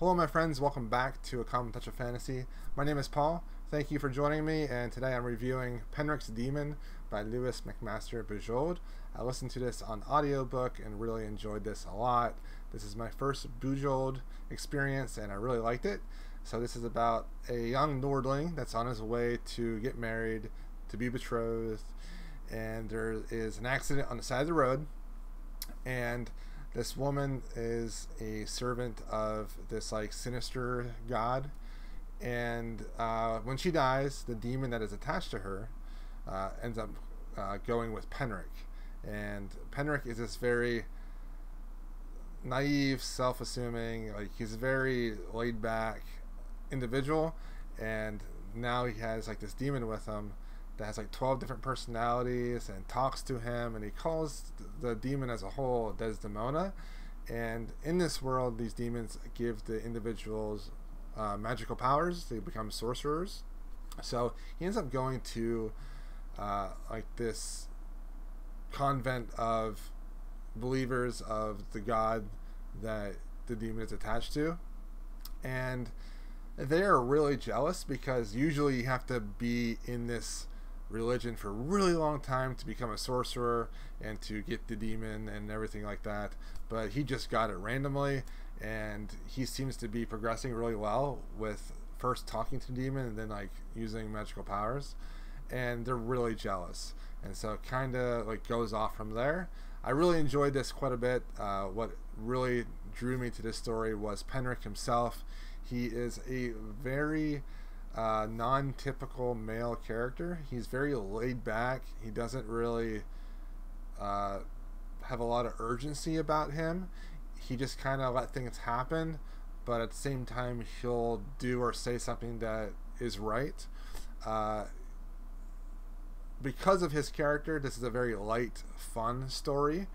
Hello, my friends. Welcome back to A Common Touch of Fantasy. My name is Paul. Thank you for joining me, and today I'm reviewing Penric's Demon by Lois McMaster Bujold. I listened to this on audiobook and really enjoyed this a lot. This is my first Bujold experience, and I really liked it. So this is about a young Nordling that's on his way to get married, to be betrothed, and there is an accident on the side of the road, and this woman is a servant of this like sinister god and uh, when she dies the demon that is attached to her uh, ends up uh, going with penric and penric is this very naive self-assuming like he's a very laid back individual and now he has like this demon with him that has like 12 different personalities and talks to him and he calls the demon as a whole Desdemona. And in this world these demons give the individuals uh, magical powers. They become sorcerers. So he ends up going to uh, like this convent of believers of the god that the demon is attached to. And they are really jealous because usually you have to be in this religion for a really long time to become a sorcerer and to get the demon and everything like that. But he just got it randomly, and he seems to be progressing really well with first talking to the demon and then like using magical powers. And they're really jealous, and so it kind of like goes off from there. I really enjoyed this quite a bit. Uh, what really drew me to this story was Penric himself. He is a very uh, non-typical male character. He's very laid back. He doesn't really uh, have a lot of urgency about him. He just kind of let things happen, but at the same time, he'll do or say something that is right. Uh, because of his character, this is a very light, fun story,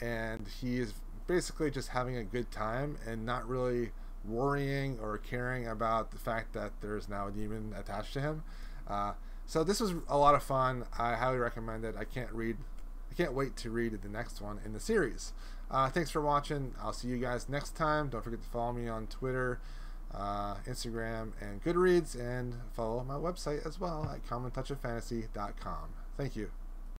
and he is basically just having a good time and not really worrying or caring about the fact that there's now a demon attached to him. Uh, so this was a lot of fun. I highly recommend it. I can't read, I can't wait to read the next one in the series. Uh, thanks for watching. I'll see you guys next time. Don't forget to follow me on Twitter, uh, Instagram, and Goodreads, and follow my website as well at commontouchoffantasy.com. Thank you.